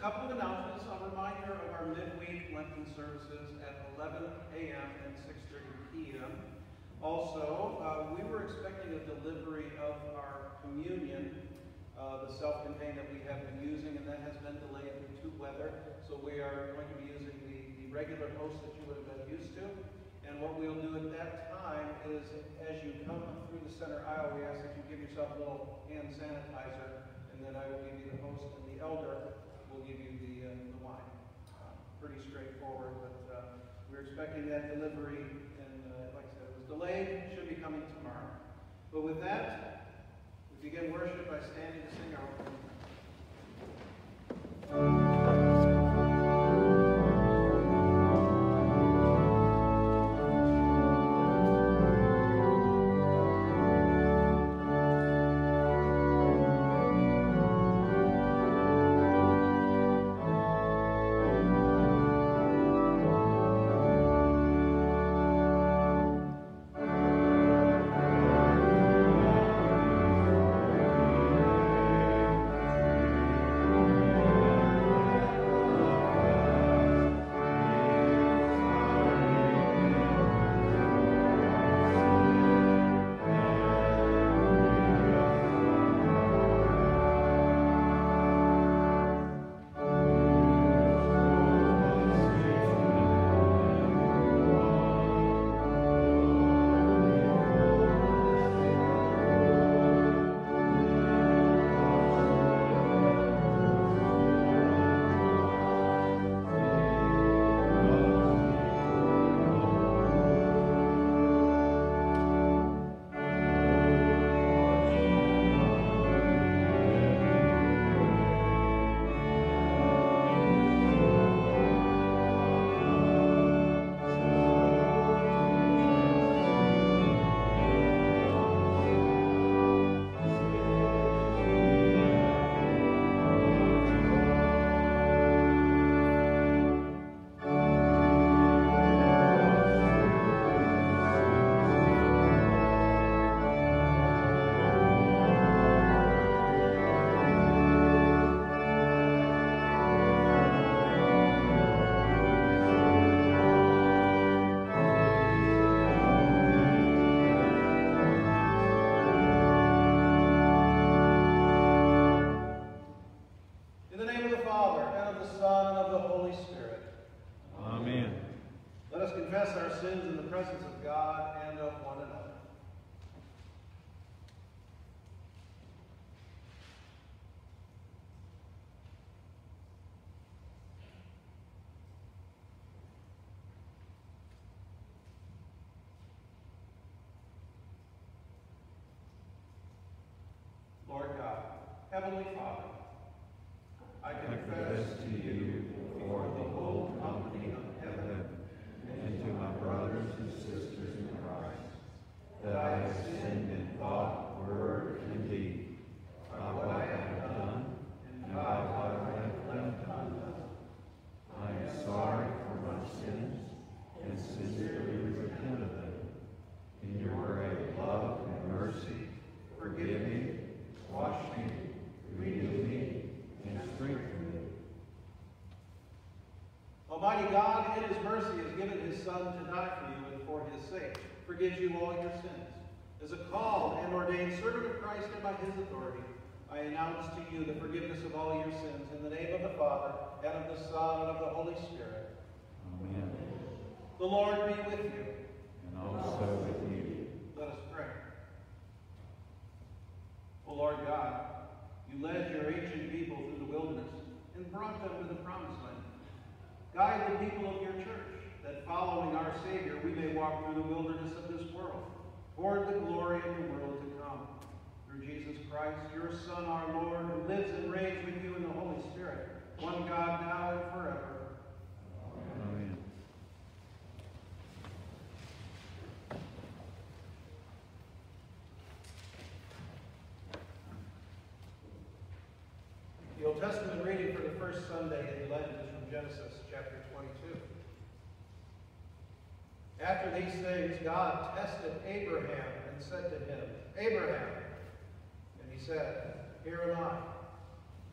a couple of announcements. A reminder of our midweek Lenten services at 11 a.m. and 6.30 p.m. Also, uh, we were expecting a delivery of our communion, uh, the self-contained that we have been using, and that has been delayed due to weather. So we are going to be using the, the regular host that you would have been used to. And what we'll do at that time is, as you come through the center aisle, we ask that you give yourself a little hand sanitizer, and then I will give you the host, and the elder give you the, uh, the wine. Uh, Pretty straightforward, but uh, we're expecting that delivery, and uh, like I said, it was delayed, should be coming tomorrow. But with that, we begin worship by standing to sing our opening confess our sins in the presence of God and of one another. Lord God, Heavenly Father, I I confess confess to you before the whole company of heaven and to my brothers and sisters in Christ that I have sinned in thought, word, and deed, by what I have done and by what I have left undone. I am sorry for my sins and sincerely repent of them. In your great love and mercy, forgive me, wash me, renew me, and strengthen me. Almighty God, in his mercy, has given his Son to die for you and for his sake, forgives you all your sins. As a called and ordained servant of Christ and by his authority, I announce to you the forgiveness of all your sins in the name of the Father, and of the Son, and of the Holy Spirit. Amen. The Lord be with you. And also with you. Let us pray. O Lord God, you led your ancient people through the wilderness and brought them to the promised land. Guide the people of your church, that following our Savior, we may walk through the wilderness of toward the glory of the world to come. Through Jesus Christ, your Son, our Lord, who lives and reigns with you in the Holy Spirit, one God now and forever. Amen. The Old Testament reading for the first Sunday in Lent is from Genesis chapter 22. After these things, God tested Abraham and said to him, Abraham. And he said, Here am I.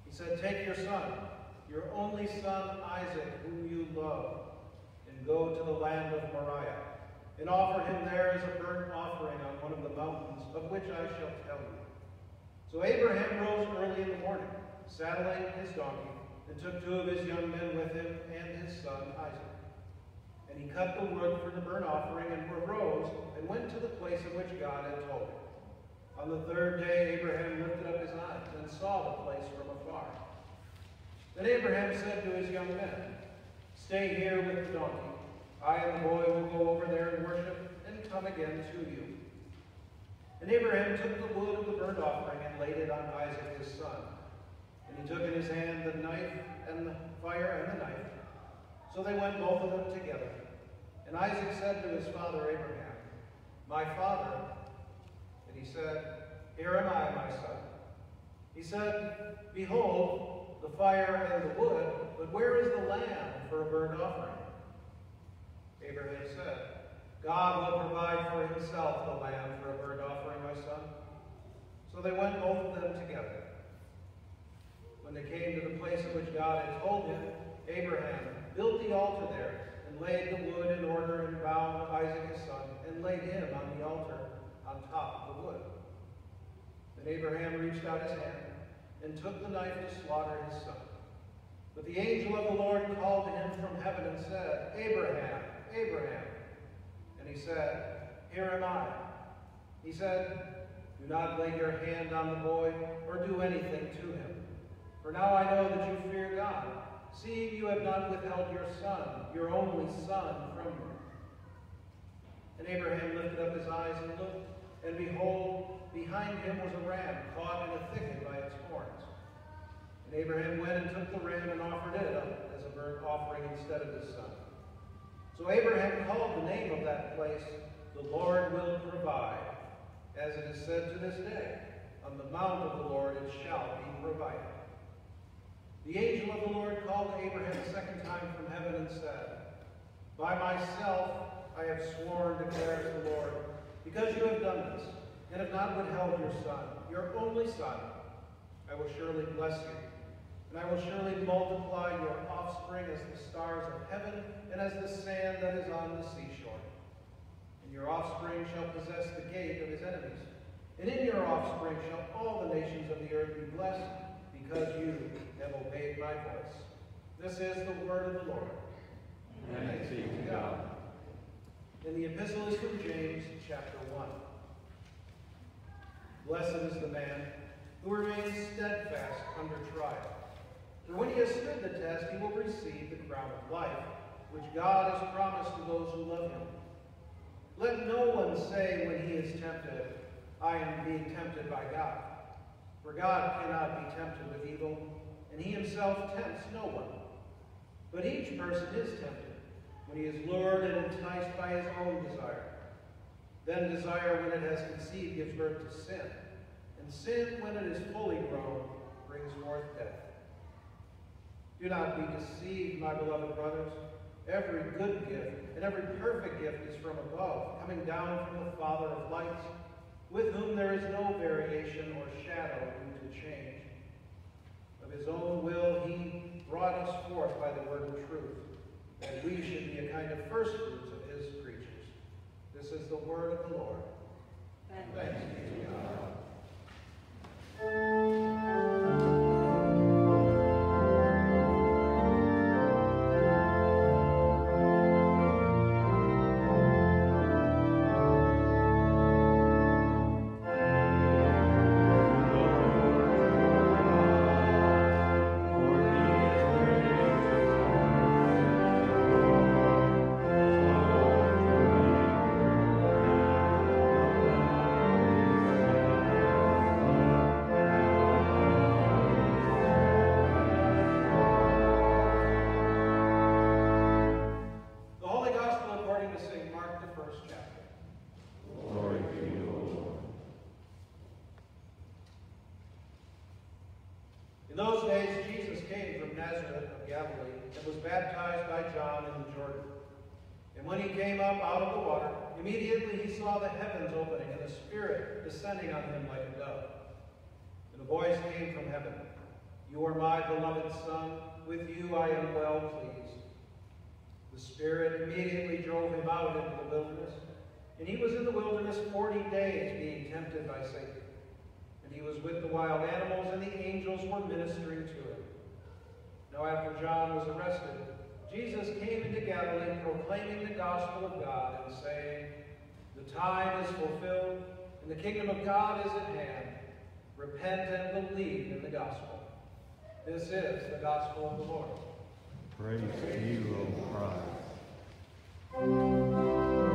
He said, Take your son, your only son Isaac, whom you love, and go to the land of Moriah, and offer him there as a burnt offering on one of the mountains, of which I shall tell you. So Abraham rose early in the morning, saddling his donkey, and took two of his young men with him and his son Isaac. And he cut the wood for the burnt offering and arose and went to the place of which God had told him. On the third day, Abraham lifted up his eyes and saw the place from afar. Then Abraham said to his young men, Stay here with the donkey. I and the boy will go over there and worship and come again to you. And Abraham took the wood of the burnt offering and laid it on Isaac his son. And he took in his hand the knife and the fire and the knife. So they went both of them together. And Isaac said to his father Abraham, My father. And he said, Here am I, my son. He said, Behold, the fire and the wood, but where is the lamb for a burnt offering? Abraham said, God will provide for himself the lamb for a burnt offering, my son. So they went both of them together. When they came to the place of which God had told him, Abraham built the altar there, and laid the wood in order, and bound Isaac his son, and laid him on the altar on top of the wood. Then Abraham reached out his hand, and took the knife to slaughter his son. But the angel of the Lord called to him from heaven and said, Abraham, Abraham. And he said, Here am I. He said, Do not lay your hand on the boy, or do anything to him. For now I know that you fear God, seeing you have not withheld your son, your only son, from me. And Abraham lifted up his eyes and looked, and behold, behind him was a ram caught in a thicket by its horns. And Abraham went and took the ram and offered it up as a burnt offering instead of his son. So Abraham called the name of that place, The Lord Will Provide, as it is said to this day, On the mount of the Lord it shall be provided. The angel of the Lord called to Abraham a second time from heaven and said, By myself I have sworn, declares the Lord, because you have done this, and have not withheld your son, your only son, I will surely bless you. And I will surely multiply your offspring as the stars of heaven and as the sand that is on the seashore. And your offspring shall possess the gate of his enemies. And in your offspring shall all the nations of the earth be blessed, because you have obeyed my voice. This is the word of the Lord. Thanks be to God. And the epistle is from James, chapter 1. Blessed is the man who remains steadfast under trial. For when he has stood the test, he will receive the crown of life, which God has promised to those who love him. Let no one say when he is tempted, I am being tempted by God. For God cannot be tempted with evil, and he himself tempts no one. But each person is tempted when he is lured and enticed by his own desire. Then desire, when it has conceived, gives birth to sin. And sin, when it is fully grown, brings forth death. Do not be deceived, my beloved brothers. Every good gift and every perfect gift is from above, coming down from the Father of lights, with whom there is no variation or shadow due to change. Of his own will he brought us forth by the word of truth, that we should be a kind of first fruits of his creatures. This is the word of the Lord. Thanks be to God. To. Mark, the first chapter. Glory to you, O Lord. In those days, Jesus came from Nazareth of Galilee and was baptized by John in the Jordan. And when he came up out of the water, immediately he saw the heavens opening and the Spirit descending on him like a dove. And a voice came from heaven, You are my beloved Son, with you I am well pleased. The Spirit immediately drove him out into the wilderness, and he was in the wilderness forty days being tempted by Satan. And he was with the wild animals, and the angels were ministering to him. Now after John was arrested, Jesus came into Galilee proclaiming the gospel of God and saying, The time is fulfilled, and the kingdom of God is at hand. Repent and believe in the gospel. This is the gospel of the Lord. Praise to you, O Christ.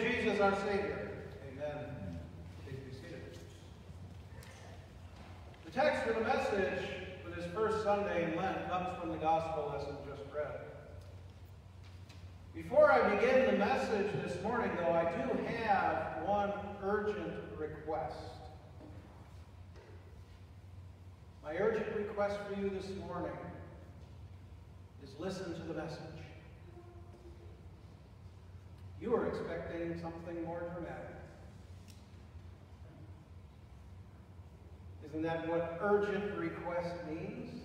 Jesus, our Savior. Amen. Please be seated. The text for the message for this first Sunday in Lent comes from the gospel lesson just read. Before I begin the message this morning, though, I do have one urgent request. My urgent request for you this morning is listen to the message. You are expecting something more dramatic. Isn't that what urgent request means?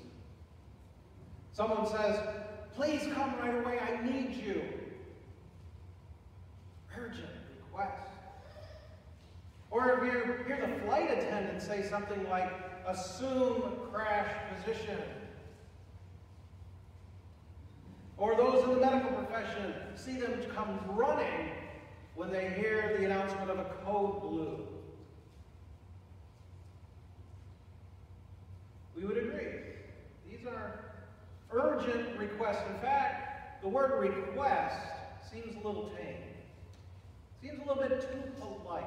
Someone says, Please come right away, I need you. Urgent request. Or if you hear the flight attendant say something like, assume crash position. Or those in the medical profession see them come running when they hear the announcement of a code blue. We would agree. These are urgent requests. In fact, the word request seems a little tame. Seems a little bit too polite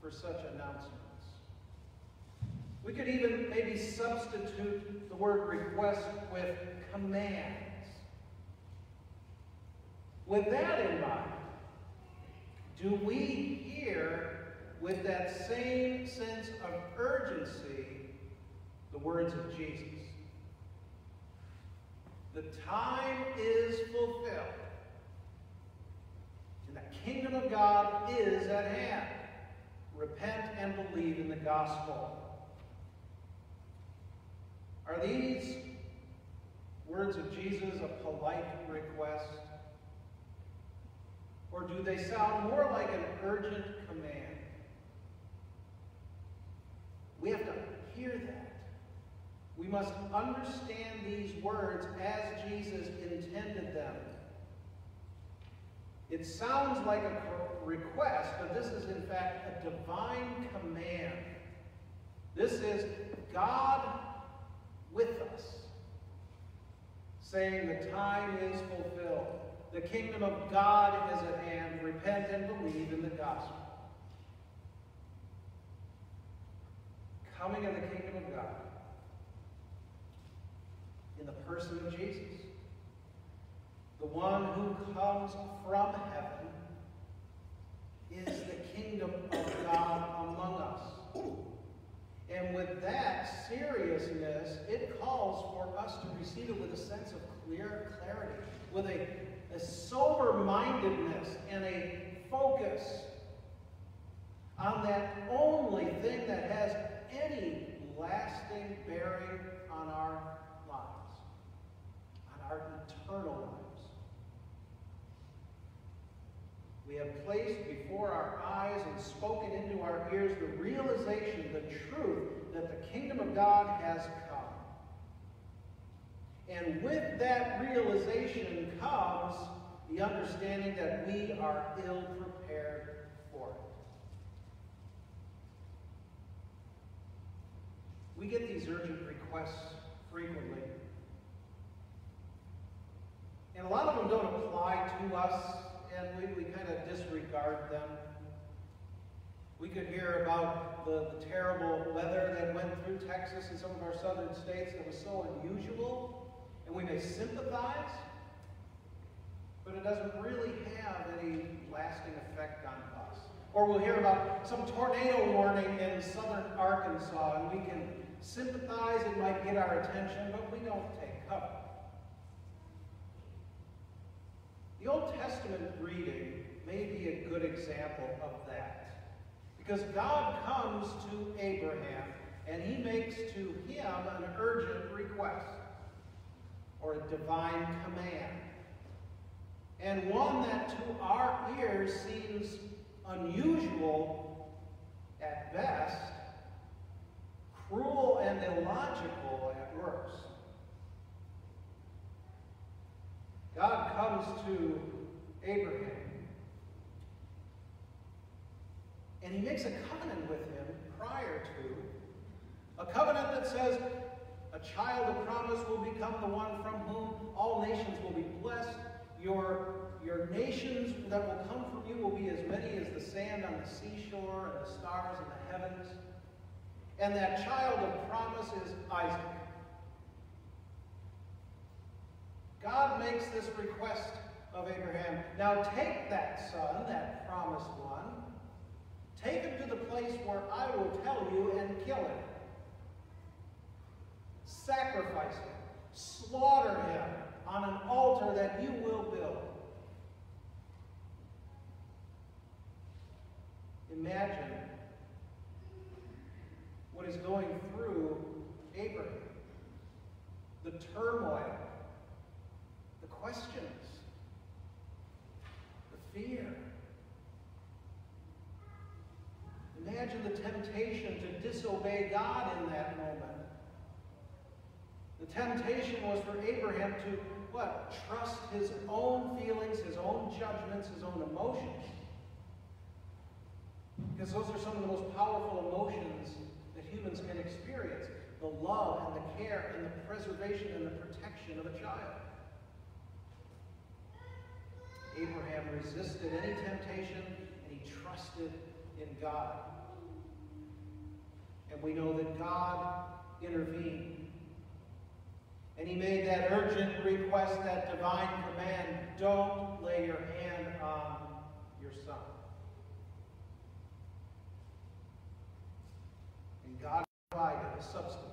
for such announcements. We could even maybe substitute the word request with commands. With that in mind, do we hear with that same sense of urgency the words of Jesus? The time is fulfilled, and the kingdom of God is at hand. Repent and believe in the gospel. Are these words of Jesus a polite request? Or do they sound more like an urgent command? We have to hear that. We must understand these words as Jesus intended them. It sounds like a request, but this is in fact a divine command. This is God with us, saying the time is fulfilled. The kingdom of God is at hand. Repent and believe in the gospel. Coming of the kingdom of God in the person of Jesus. The one who comes from heaven is the kingdom of God among us. And with that seriousness, it calls for us to receive it with a sense of clear clarity, with a, a sober mindedness and a focus on that only thing that has any lasting bearing on our lives, on our eternal lives. We have placed before our eyes and spoken into our ears the realization, the truth, that the kingdom of God has come. And with that realization comes the understanding that we are ill prepared for it. We get these urgent requests frequently. And a lot of them don't apply to us and we, we kind of disregard them. We could hear about the, the, terrible weather that went through Texas and some of our southern states that was so unusual, and we may sympathize, but it doesn't really have any lasting effect on us. Or we'll hear about some tornado warning in southern Arkansas, and we can sympathize, it might get our attention, but we don't take cover. The Old Testament reading may be a good example of that. Because God comes to Abraham and he makes to him an urgent request or a divine command. And one that to our ears seems unusual at best, cruel and illogical at worst. God comes to Abraham. And he makes a covenant with him prior to. A covenant that says, a child of promise will become the one from whom all nations will be blessed. Your, your nations that will come from you will be as many as the sand on the seashore and the stars in the heavens. And that child of promise is Isaac. God makes this request of Abraham. Now take that son, that promised one, take him to the place where I will tell you and kill him. Sacrifice him. Slaughter him on an altar that you will build. Imagine what is going through Abraham. The turmoil, the questions, the fear. Imagine the temptation to disobey God in that moment. The temptation was for Abraham to, what? Trust his own feelings, his own judgments, his own emotions. Because those are some of the most powerful emotions that humans can experience. The love and the care and the preservation and the protection of a child. Abraham resisted any temptation and he trusted in God. And we know that God intervened. He made that urgent request, that divine command, don't lay your hand on your son. And God provided a substitute.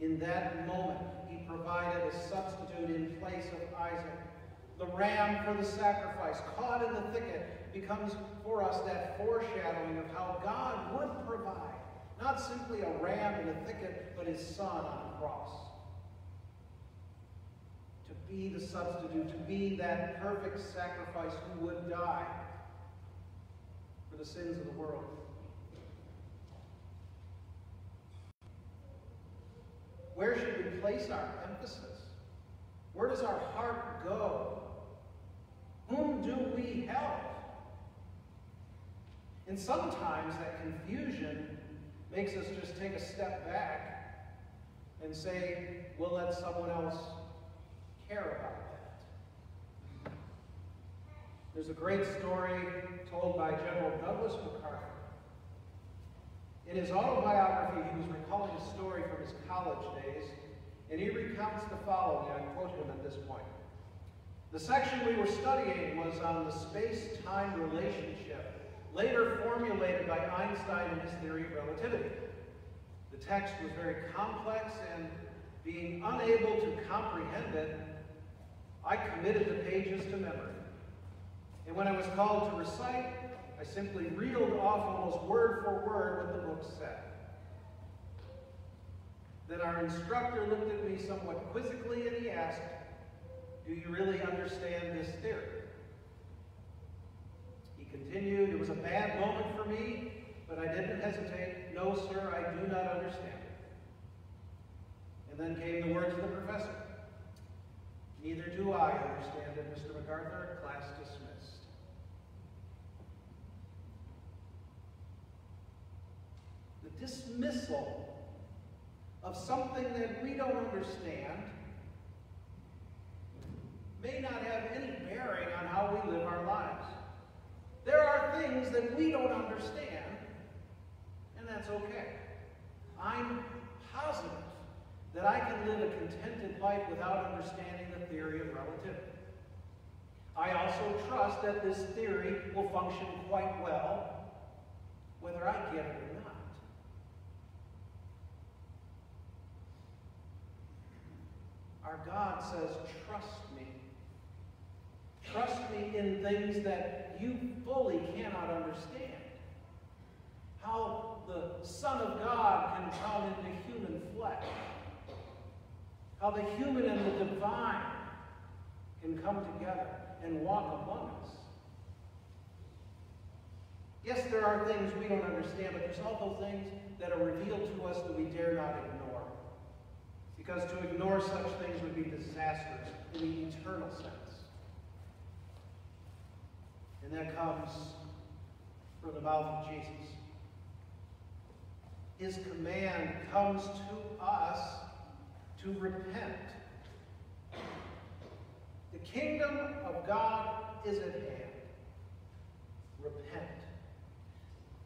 In that moment, he provided a substitute in place of Isaac. The ram for the sacrifice, caught in the thicket, becomes for us that foreshadowing of how God would provide. Not simply a ram in a thicket, but his son on a cross. Be the substitute, to be that perfect sacrifice who would die for the sins of the world. Where should we place our emphasis? Where does our heart go? Whom do we help? And sometimes that confusion makes us just take a step back and say, we'll let someone else care about that. There's a great story told by General Douglas MacArthur. In his autobiography, he was recalling a story from his college days, and he recounts the following. I quote him at this point. The section we were studying was on the space-time relationship, later formulated by Einstein in his theory of relativity. The text was very complex, and being unable to comprehend it, I committed the pages to memory. And when I was called to recite, I simply reeled off almost word for word what the book said. Then our instructor looked at me somewhat quizzically and he asked, do you really understand this theory? He continued, it was a bad moment for me, but I didn't hesitate. No, sir, I do not understand it. And then came the words of the professor. Neither do I understand it, Mr. MacArthur. Class dismissed. The dismissal of something that we don't understand may not have any bearing on how we live our lives. There are things that we don't understand, and that's okay. I'm positive that I can live a contented life without understanding theory of relativity. I also trust that this theory will function quite well, whether I get it or not. Our God says, trust me. Trust me in things that you fully cannot understand. How the Son of God can come into human flesh. How the human and the divine can come together and walk among us. Yes, there are things we don't understand, but there's also things that are revealed to us that we dare not ignore. Because to ignore such things would be disastrous in the eternal sense. And that comes from the mouth of Jesus. His command comes to us to repent. The kingdom of God is at hand. Repent.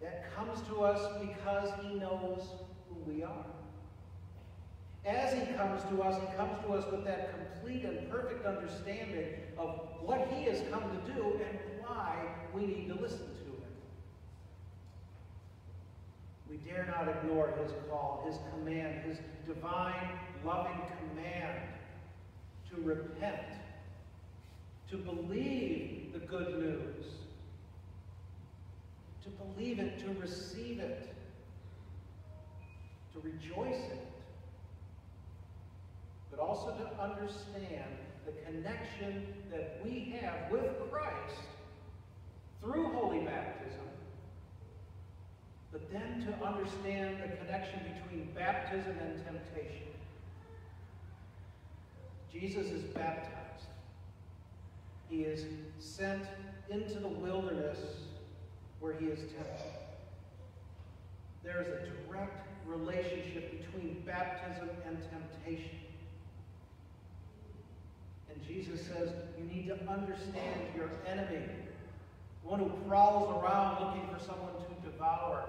That comes to us because he knows who we are. As he comes to us, he comes to us with that complete and perfect understanding of what he has come to do and why we need to listen to him. We dare not ignore his call, his command, his divine, loving command to repent, to believe the good news, to believe it, to receive it, to rejoice in it but also to understand the connection that we have with Christ through holy baptism, but then to understand the connection between baptism and temptation. Jesus is baptized. He is sent into the wilderness where he is tempted. There is a direct relationship between baptism and temptation. And Jesus says you need to understand your enemy, one who prowls around looking for someone to devour.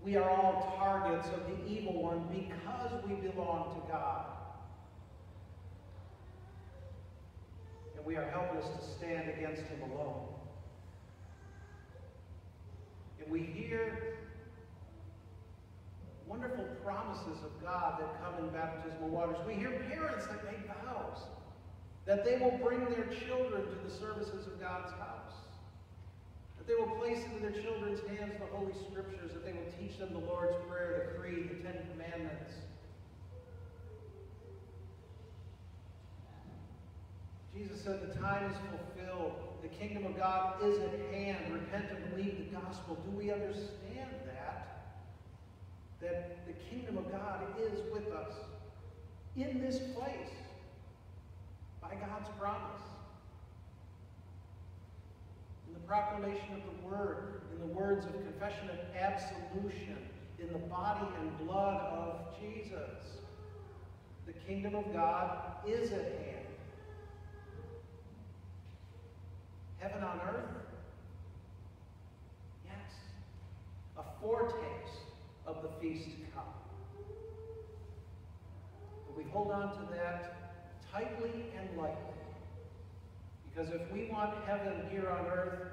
We are all targets of the evil one because we belong to God. And we are helpless to stand against him alone. And we hear wonderful promises of God that come in baptismal waters. We hear parents that make vows that they will bring their children to the services of God's house. That they will place into their children's hands the Holy Scriptures, that they will teach them the Lord's Prayer, the Creed, the Ten Commandments. Jesus said the time is fulfilled. The kingdom of God is at hand. Repent and believe the gospel. Do we understand that? That the kingdom of God is with us in this place by God's promise. In the proclamation of the word, in the words of confession and absolution, in the body and blood of Jesus. The kingdom of God is at hand. Heaven on earth? Yes. A foretaste of the feast to come. But we hold on to that tightly and lightly. Because if we want heaven here on earth,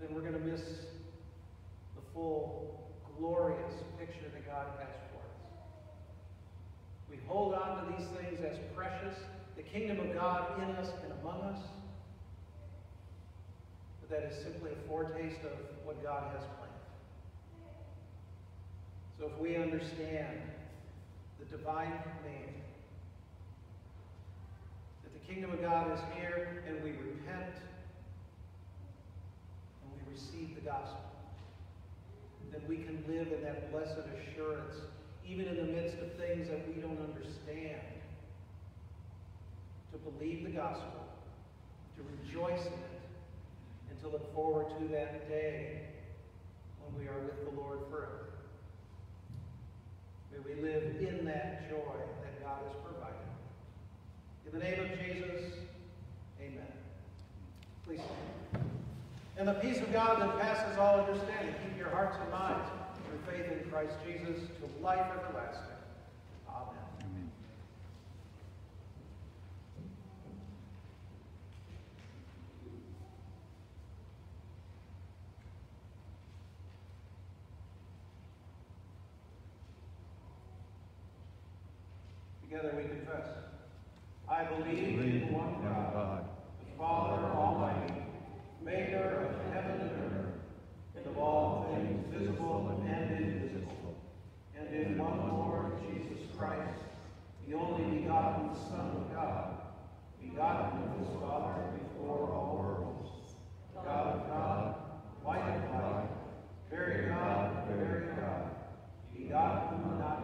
then we're going to miss the full, glorious picture that God has for us. We hold on to these things as precious, the kingdom of God in us and among us. But that is simply a foretaste of what God has planned. So if we understand the divine command that the kingdom of God is here and we repent and we receive the gospel, then we can live in that blessed assurance, even in the midst of things that we don't understand, to believe the gospel, to rejoice in it, to look forward to that day when we are with the Lord forever. May we live in that joy that God has provided. In the name of Jesus, amen. Please stand. And the peace of God that passes all understanding, keep your hearts and minds through faith in Christ Jesus to life everlasting. Amen. Amen. Together we confess. I believe in one God, the Father Almighty, maker of heaven and earth, and of all things visible and invisible, and in one Lord Jesus Christ, the only begotten Son of God, begotten of his Father before all worlds, God of God, light of light, very God, very God, begotten, not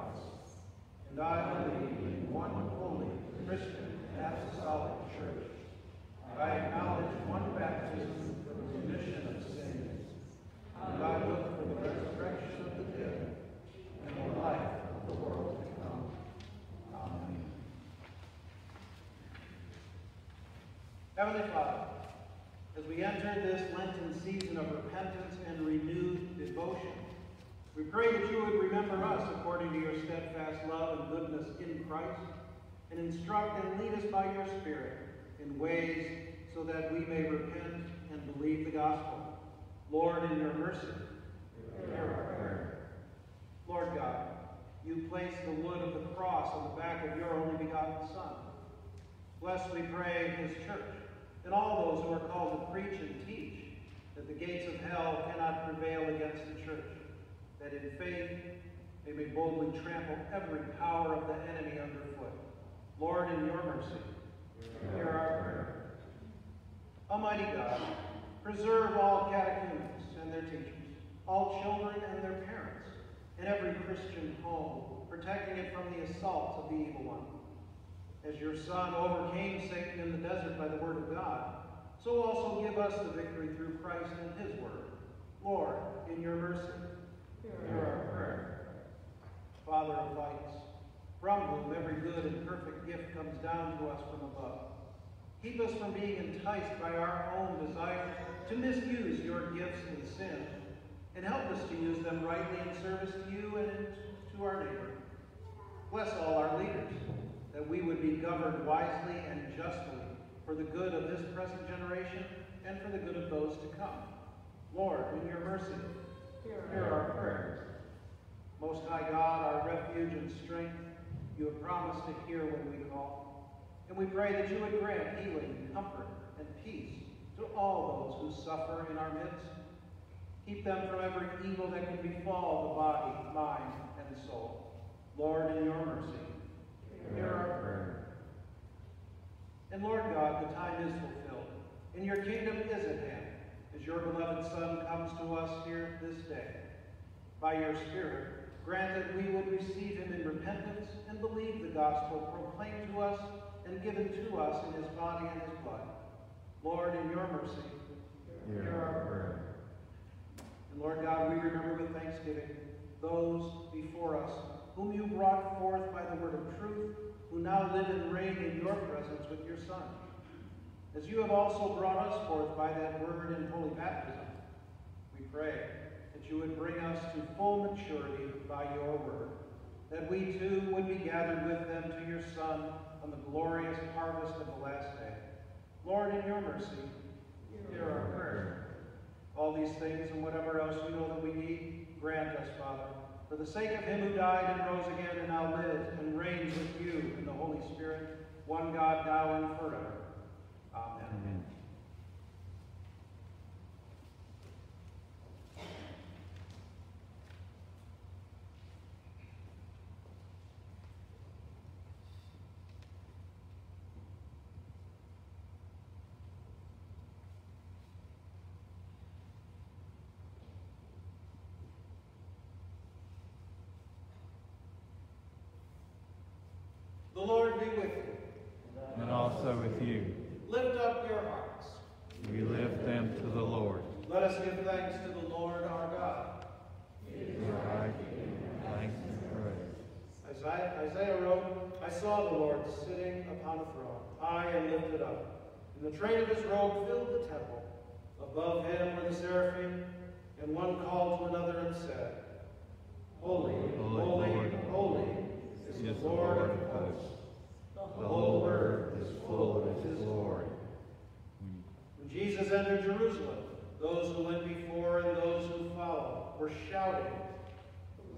and I believe in one holy Christian apostolic church. I acknowledge one baptism for the remission of sins, and I look for the resurrection of the dead and the life of the world to come. Heavenly Father, as we enter this Lenten season of repentance and renewed devotion, we pray that you would remember us according to your steadfast love and goodness in Christ, and instruct and lead us by your Spirit in ways so that we may repent and believe the gospel. Lord, in your mercy, hear our prayer. Lord God, you place the wood of the cross on the back of your only begotten Son. Bless, we pray, his church, and all those who are called to preach and teach, that the gates of hell cannot prevail against the church, that in faith they may boldly trample every power of the enemy underfoot. Lord, in your mercy, hear our prayer. Almighty God, preserve all catechumens and their teachers, all children and their parents, and every Christian home, protecting it from the assaults of the evil one. As your Son overcame Satan in the desert by the word of God, so also give us the victory through Christ and his word. Lord, in your mercy, hear our prayer. Father of lights, from whom every good and perfect gift comes down to us from above, keep us from being enticed by our own desire to misuse your gifts in sin, and help us to use them rightly in service to you and to our neighbor. Bless all our leaders, that we would be governed wisely and justly for the good of this present generation and for the good of those to come. Lord, in your mercy, hear our prayers. God, our refuge and strength, you have promised to hear when we call. And we pray that you would grant healing, comfort, and peace to all those who suffer in our midst. Keep them from every evil that can befall the body, mind, and soul. Lord, in your mercy, hear our prayer. And Lord God, the time is fulfilled, and your kingdom is at hand, as your beloved Son comes to us here this day. By your Spirit, grant that we would receive him in repentance and believe the gospel proclaimed to us and given to us in his body and his blood. Lord, in your mercy, Hear our prayer. and Lord God, we remember with thanksgiving those before us whom you brought forth by the word of truth, who now live and reign in your presence with your Son. As you have also brought us forth by that word in holy baptism, we pray you would bring us to full maturity by your word, that we too would be gathered with them to your Son on the glorious harvest of the last day. Lord, in your mercy, hear our prayer. All these things and whatever else you know that we need, grant us, Father, for the sake of him who died and rose again and now lives and reigns with you in the Holy Spirit, one God, now and forever. Amen. Amen. The Lord be with you. And also with you. Lift up your hearts. We lift them to the Lord. Let us give thanks to the Lord our God. It is right. Thanks and praise. Isaiah, Isaiah wrote, I saw the Lord sitting upon a throne, high and lifted up, and the train of his robe filled the temple. Above him were the seraphim, and one called to another and said, Holy, Holy, holy, Lord, holy is Lord of hosts. The whole earth is full of his glory. When Jesus entered Jerusalem, those who went before and those who followed were shouting,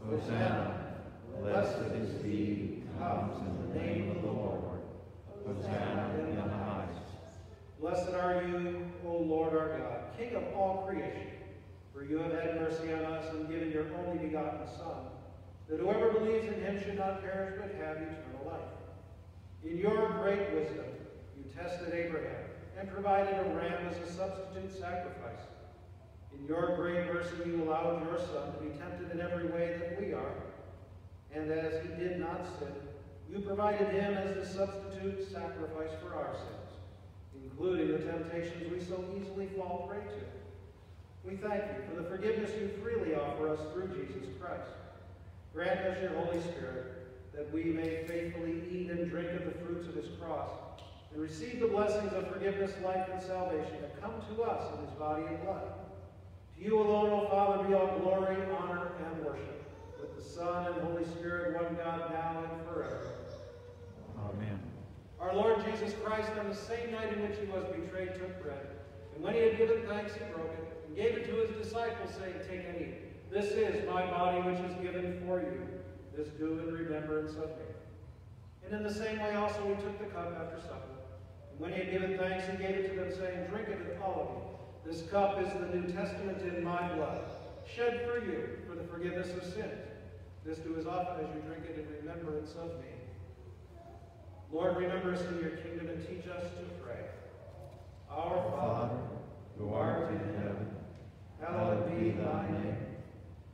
Hosanna, blessed is he who comes in the name of the Lord. Hosanna in the highest. Blessed are you, O Lord our God, King of all creation, for you have had mercy on us and given your only begotten Son, that whoever believes in him should not perish but have eternal life. In your great wisdom, you tested Abraham and provided a ram as a substitute sacrifice. In your great mercy, you allowed your Son to be tempted in every way that we are. And as he did not sin, you provided him as the substitute sacrifice for our sins, including the temptations we so easily fall prey to. We thank you for the forgiveness you freely offer us through Jesus Christ. Grant us your Holy Spirit, that we may faithfully eat and drink of the fruits of his cross, and receive the blessings of forgiveness, life, and salvation that come to us in his body and blood. To you alone, O Father, be all glory, honor, and worship, with the Son and Holy Spirit, one God, now and forever. Amen. Our Lord Jesus Christ, on the same night in which he was betrayed, took bread. And when he had given thanks, he broke it, and gave it to his disciples, saying, Take and eat. This is my body which is given for you. This do in remembrance of me. And in the same way also he took the cup after supper. And when he had given thanks, he gave it to them, saying, Drink of it, all of you. This cup is the New Testament in my blood, shed for you for the forgiveness of sins. This do as often as you drink it in remembrance of me. Lord, remember us in your kingdom and teach us to pray. Our Father, who art in heaven, hallowed be thy name.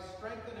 strengthen